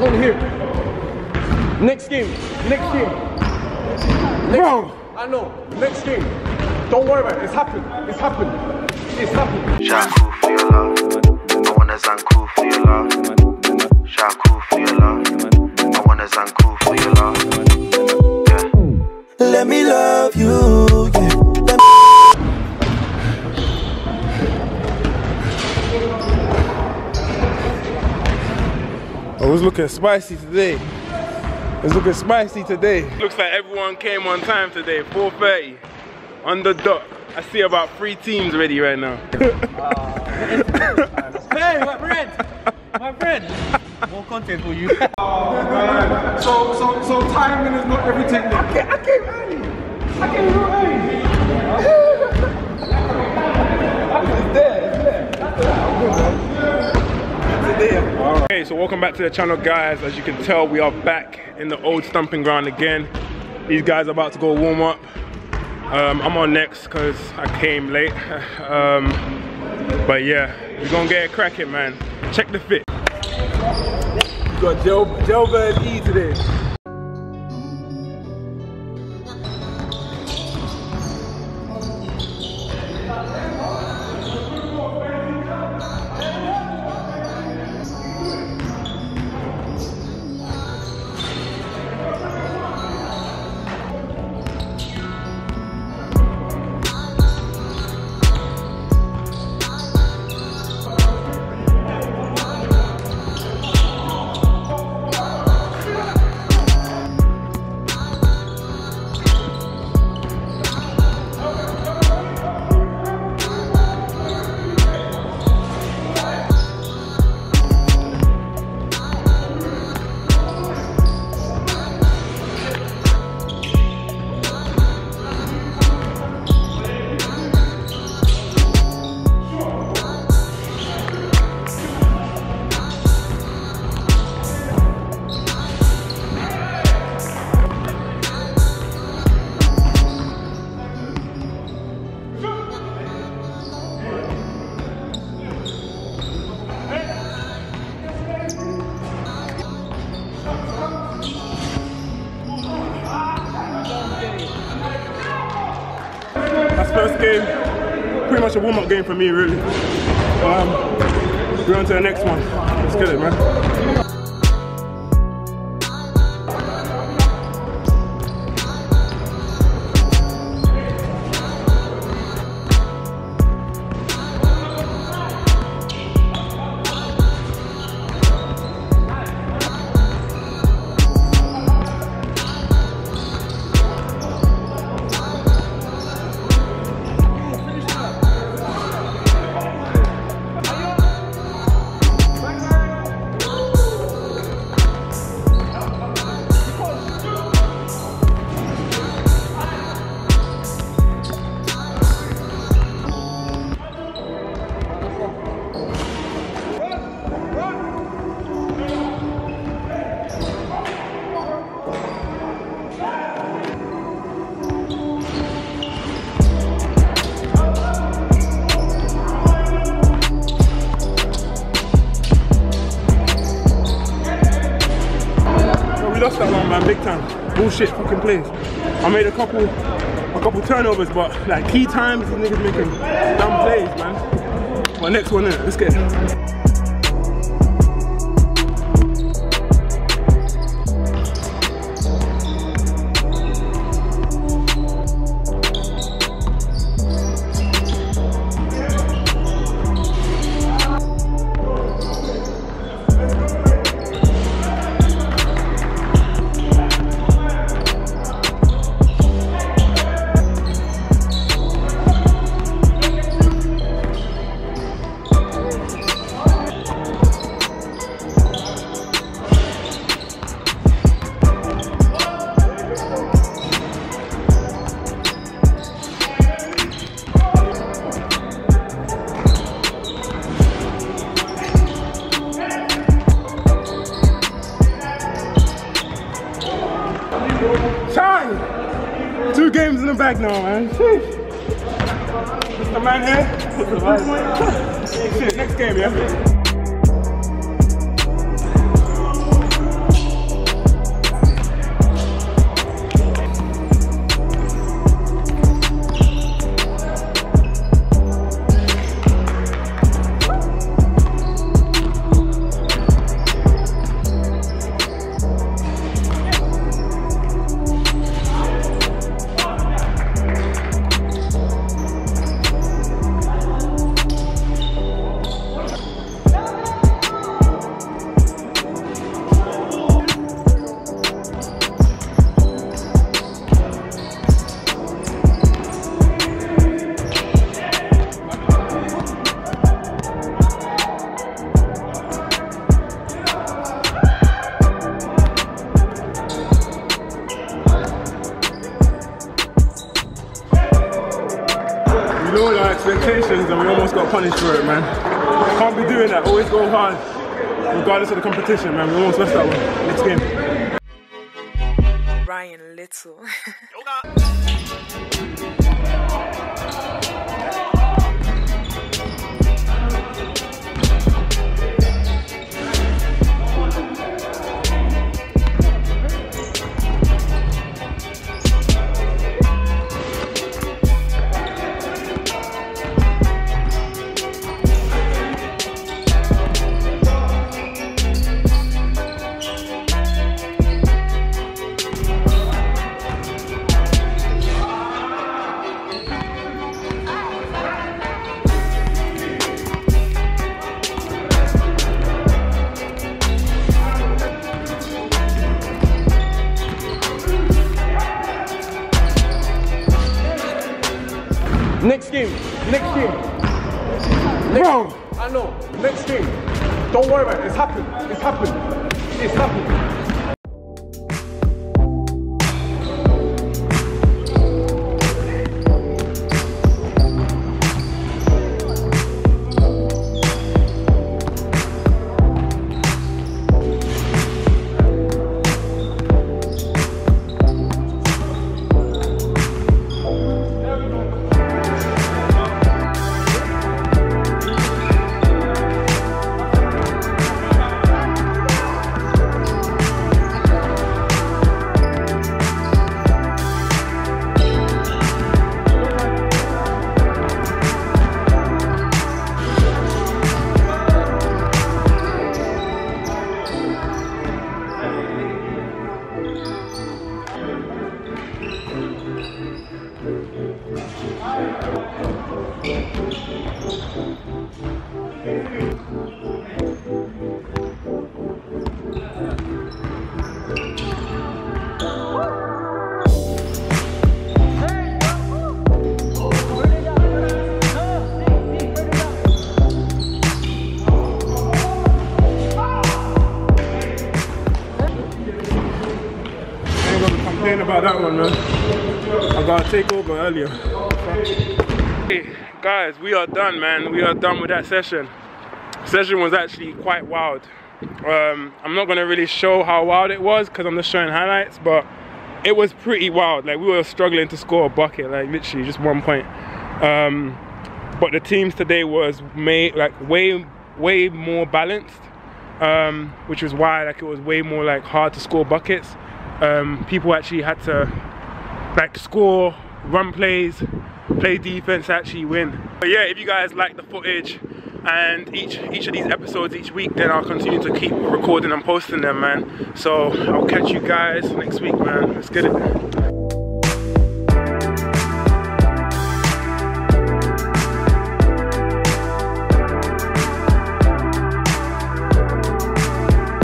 I don't hear it. Next game. Next game. Next Bro. game. I know. Next game. Don't worry about it. It's happened. It's happened. It's happened. Shot cool for your love. I wanna sound cool looking spicy today. It's looking spicy today. Looks like everyone came on time today, 4.30 on the dot. I see about three teams ready right now. Hey, my friend! My friend! More content for you. Oh, so, so, so timing is not everything. I came, I came early. I came real early. it's there. It's there. Okay, so welcome back to the channel guys. As you can tell, we are back in the old stomping ground again. These guys are about to go warm up. Um, I'm on next because I came late. Um, but yeah, we're gonna get a crack it cracking, man. Check the fit. You Got Joe, Joe Bird E today. That's first game. Pretty much a warm-up game for me, really. Um, we're on to the next one. Let's get it, man. Lost that one, man, big time. Bullshit fucking plays. I made a couple, a couple turnovers, but like key times, these niggas making dumb plays, man. Well, next one, innit? let's get it. Back now, man. Sheesh. The man here. Shit, next game, yeah? Competitions and we almost got punished for it, man. Can't be doing that. Always go hard, regardless of the competition, man. We almost lost that one. Next game. Ryan Little. know. Next game. Don't worry about it. It's happened. It's happened. It's happened. About that one, man. I gotta take over earlier. Hey, guys, we are done, man. We are done with that session. Session was actually quite wild. Um, I'm not gonna really show how wild it was because I'm just showing highlights, but it was pretty wild. Like we were struggling to score a bucket, like literally just one point. Um, but the teams today was made like way, way more balanced, um, which was why like it was way more like hard to score buckets. Um, people actually had to like score, run plays, play defense, actually win. But yeah, if you guys like the footage and each each of these episodes each week, then I'll continue to keep recording and posting them, man. So I'll catch you guys next week, man. Let's get it.